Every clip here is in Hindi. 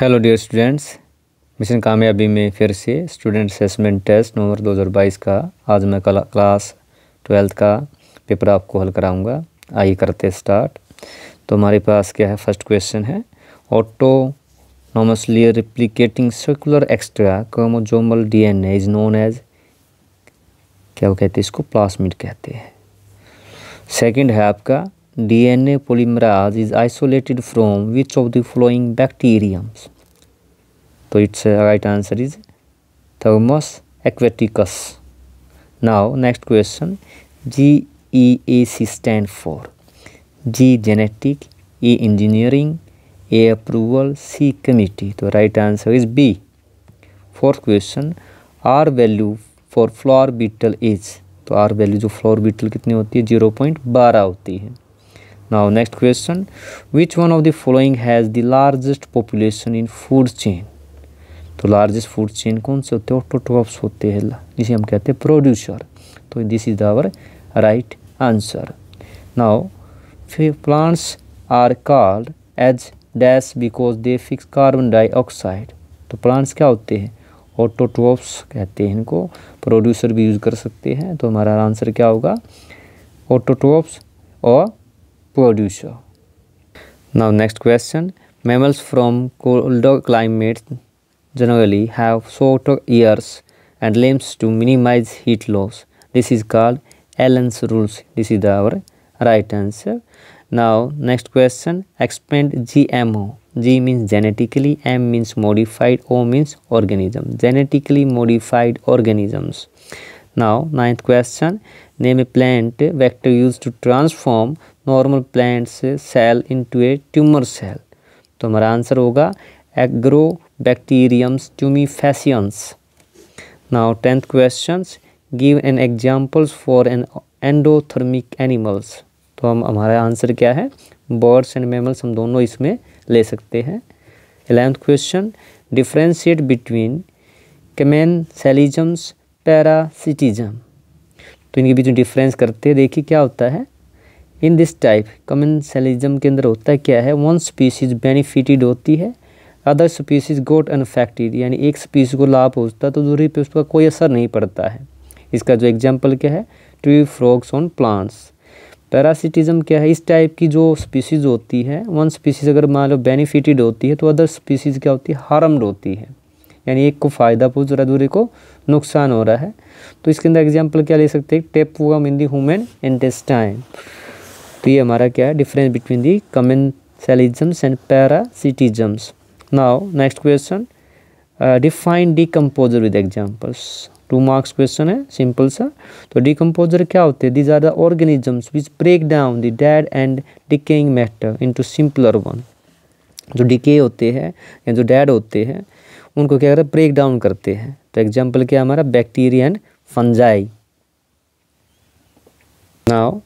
हेलो डियर स्टूडेंट्स मिशन कामयाबी में फिर से स्टूडेंट असेसमेंट टेस्ट नवंबर 2022 का। आज मैं कला क्लास ट्वेल्थ का पेपर आपको हल कराऊँगा। आइए करते स्टार्ट तो हमारे पास क्या है? फ़र्स्ट क्वेश्चन है autonomously replicating circular extra chromosomal DNA is known as क्या वो कहते हैं? इसको प्लास्मिड कहते हैं। सेकंड है आपका DNA polymerase is isolated from which of the following bacteriums? So its uh, right answer is Thermus aquaticus. Now next question GEAC stand for G genetic, E engineering, A approval, C committee. The right answer is B. Fourth question R value for flower beetle is तो आर वैल्यू जो फ्लोर बीटल कितनी होती है ज़ीरो पॉइंट बारह होती है now, next question. Which one of the following has the largest population in food chain? तो लार्जेस्ट फ़ूड चेन कौन से होते हैं? ऑटोट्रॉप्स होते हैं जिसे हम कहते हैं प्रोड्यूसर तो this is our right answer now plants are called as dash because they fix carbon dioxide तो प्लांट्स क्या होते हैं? ऑटोट्रॉप्स कहते हैं इनको। प्रोड्यूसर भी यूज़ कर सकते हैं। तो हमारा आंसर क्या होगा? ऑटोट्रॉप्स और producer. Now next question. Mammals from colder climates generally have shorter ears and limbs to minimize heat loss. This is called Allen's rules. This is our right answer. Now next question. Expand GMO. G means genetically, M means modified, O means organism. Genetically modified organisms. Now ninth question. Name a plant vector used to transform normal plant से cell into a tumour cell तो हमारा आंसर होगा agrobacteriums tumefaciens now tenth questions give an examples for an endothermic animals तो हम, हमारा आंसर क्या है? बर्ड्स एंड मेमल्स हम दोनों इसमें ले सकते हैं। Eleventh question differentiate between commensalisms parasitism तो इनके बीच में डिफरेंस करते हैं। देखिए क्या होता है। इन दिस टाइप कमेंसलिज्म के अंदर होता है क्या है। वन स्पीसीज बेनिफिटेड होती है। अदर स्पीसीज गोट अनफेक्टेड यानी एक स्पीसी को लाभ होता है तो दूसरी पे उसका कोई असर नहीं पड़ता है। इसका जो एग्ज़ाम्पल क्या है। Tree frogs on plants parasitism क्या है। इस टाइप की जो स्पीसीज होती है वन स्पीसीज अगर मान लो बेनिफिटेड होती है तो अदर स्पीसीज क्या होती है। हार्मड होती है। यानी एक को फ़ायदा पहुँच रहा दूसरे को नुकसान हो रहा है। तो इसके अंदर एग्ज़ाम्पल क्या ले सकते हैं? टेप वम इन दी ह्यूमन इंटेस्टाइन तो ये हमारा क्या है? Difference between the commensalisms and parasitisms now next question define decomposer with examples two marks question है सिंपल सा तो डिकम्पोजर क्या होते हैं? These are the organisms which break down the dead and decaying matter into simpler one जो डिके होते हैं या जो डेड होते हैं उनको क्या करते ब्रेक डाउन करते हैं। तो एग्ज़ाम्पल क्या हमारा? Bacteria and fungi now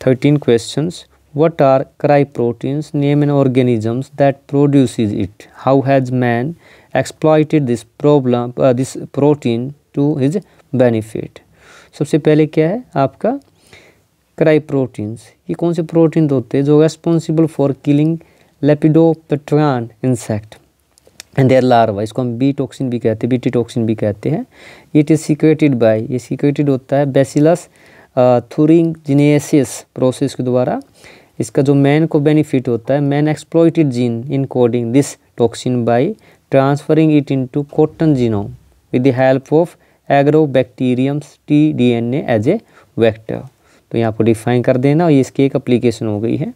thirteen question what are cry proteins name an organisms that produce it how has man exploited this problem this protein to his benefit सबसे पहले क्या है? आपका क्राई प्रोटीन्स ये कौन से प्रोटीन होते हैं? जो responsible for killing lepidopteran insect their larva इसको हम बी टॉक्सिन भी कहते हैं बीटी टॉक्सिन भी कहते हैं। इट इज़ सिक्रेटेड बाय ये सिक्रेटेड होता है बेसिलस थूरिंगजिनेसिस प्रोसेस के द्वारा। इसका जो मैन को बेनिफिट होता है man exploited gene encoding this toxin by transferring it into cotton genome with the help of agro agrobacteriums T D N as a vector तो यहाँ पर डिफाइन कर देना और ये इसकी एक अप्लीकेशन हो गई है।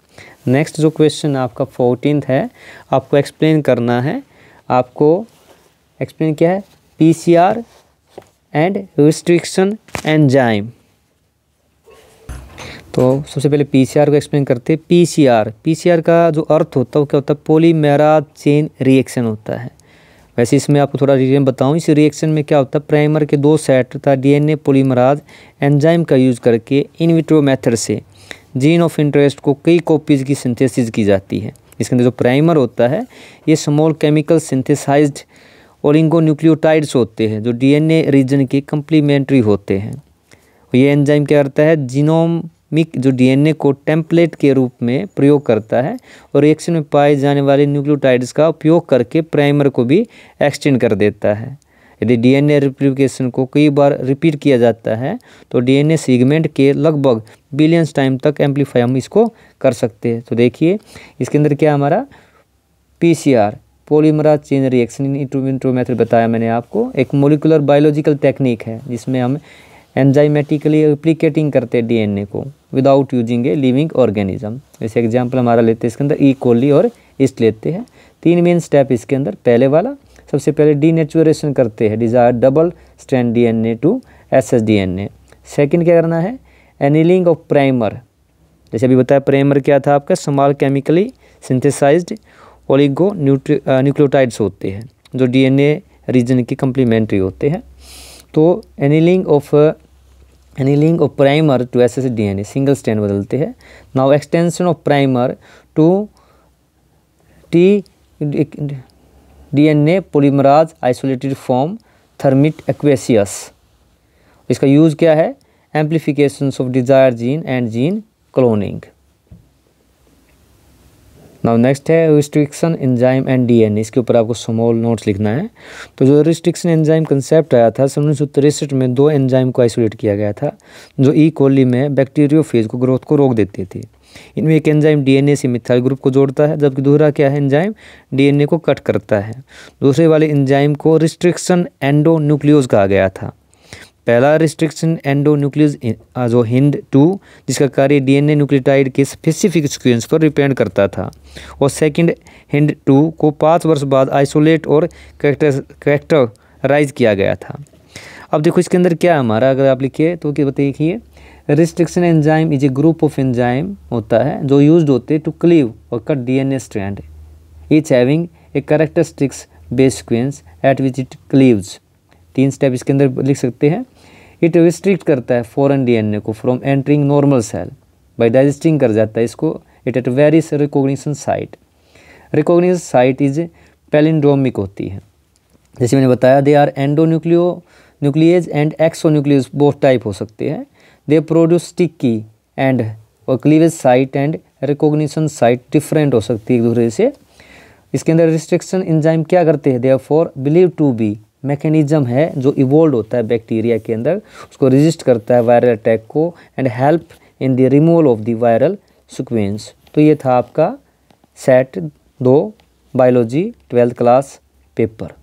नेक्स्ट जो क्वेश्चन आपका फोर्टीन है, आपको एक्सप्लेन करना है आपको एक्सप्लेन क्या है P C R and restriction enzyme तो सबसे पहले पीसीआर को एक्सप्लेन करते हैं पीसीआर पीसीआर का जो अर्थ होता है, वो क्या होता है? पोलीमेराज चेन रिएक्शन होता है। वैसे इसमें आपको थोड़ा डिटेल बताऊँ, इस रिएक्शन में क्या होता है? प्राइमर के दो सेट तथा डीएनए पोलीमराज एंजाइम का यूज़ करके इन विट्रो मेथड से जीन ऑफ़ इंटरेस्ट को कई कॉपीज़ की सिंथेसिस की जाती है। इसके अंदर जो प्राइमर होता है, ये स्मॉल केमिकल सिंथेसाइज्ड न्यूक्लियोटाइड्स होते हैं, जो डीएनए रीजन के कम्प्लीमेंट्री होते हैं। ये एंजाइम क्या करता है? जीनोमिक जो डीएनए को टेम्पलेट के रूप में प्रयोग करता है और रिएक्शन में पाए जाने वाले न्यूक्लियोटाइड्स का उपयोग करके प्राइमर को भी एक्सटेंड कर देता है। यदि डीएनए रिप्लिकेशन को कई बार रिपीट किया जाता है तो डीएनए सीगमेंट के लगभग बिलियंस टाइम तक एम्पलीफाई हम इसको कर सकते हैं। तो देखिए, इसके अंदर क्या हमारा? PCR polymerase chain reaction in vitro method बताया मैंने आपको। एक मोलिकुलर बायोलॉजिकल टेक्निक है, जिसमें हम एंजाइमेटिकली रिप्लिकेटिंग करते हैं डीएनए को without using a living organism जैसे एग्जांपल हमारा लेते हैं, इसके अंदर ई कोली और ईस्ट लेते हैं। तीन मेन स्टेप इसके अंदर, पहले वाला सबसे पहले डीनेचुरेशन करते हैं। Desire double strand DNA to S S D second क्या करना है? एनिलिंग ऑफ़ प्राइमर जैसे अभी बताया प्राइमर क्या था आपका? Small chemically synthesized oligo nucleotides होते हैं, जो डीएनए रीजन की कम्प्लीमेंट्री होते हैं। तो annealing of annealing of primer to S S D N A single strand बदलते हैं। Now extension of primer to T DNA polymerase isolated from Thermus aquaticus इसका यूज़ क्या है? Amplification of desire gene and gene cloning now next है रिस्ट्रिक्शन एंजाइम एंड डीएनए इसके ऊपर आपको स्मॉल नोट्स लिखना है। तो जो रिस्ट्रिक्शन एंजाइम कंसेप्ट आया था सन उन्नीस में दो एंजाइम को आइसोलेट किया गया था, जो ई कोली में बैक्टीरियोफेज को ग्रोथ को रोक देते थे। इनमें एक एंजाइम डीएनए से मिथाइल ग्रुप को जोड़ता है, जबकि दूसरा क्या है? एंजाइम डीएनए को कट करता है। दूसरे वाले एंजाइम को रिस्ट्रिक्शन एंडो न्यूक्लियोज कहा गया था। पहला रिस्ट्रिक्शन एंडोन्यूक्लियस जो हिंद टू जिसका कार्य डीएनए न्यूक्लियोटाइड के स्पेसिफिक सीक्वेंस पर डिपेंड करता था। और सेकंड हिंड टू को पाँच वर्ष बाद आइसोलेट और करेक्टर करेक्टराइज किया गया था। अब देखो इसके अंदर क्या है हमारा, अगर आप लिखिए तो क्या बताइए restriction enzyme is a group of enzyme होता है, जो यूज़ होते हैं टू क्लीव और cut D N A strand each having a characteristics base sequence at which it cleaves तीन स्टेप इसके अंदर लिख सकते हैं। इट रिस्ट्रिक्ट करता है फॉरन डीएनए को from entering normal cell by digesting कर जाता है इसको it at varies recognition site recognition site is palindromic होती है। जैसे मैंने बताया they are endo nucleo nuclease and exonuclease both type हो सकते हैं। दे प्रोड्यूस स्टिकी एंड और cleavage site and recognition site different हो सकती है एक दूसरे से। इसके अंदर रिस्ट्रिक्शन इंजाइम क्या करते हैं? They for believe to be mechanism है जो इवोल्व होता है बैक्टीरिया के अंदर। उसको रजिस्ट करता है वायरल अटैक को and help in the removal of the viral sequence तो ये था आपका सेट दो बायोलॉजी ट्वेल्थ क्लास पेपर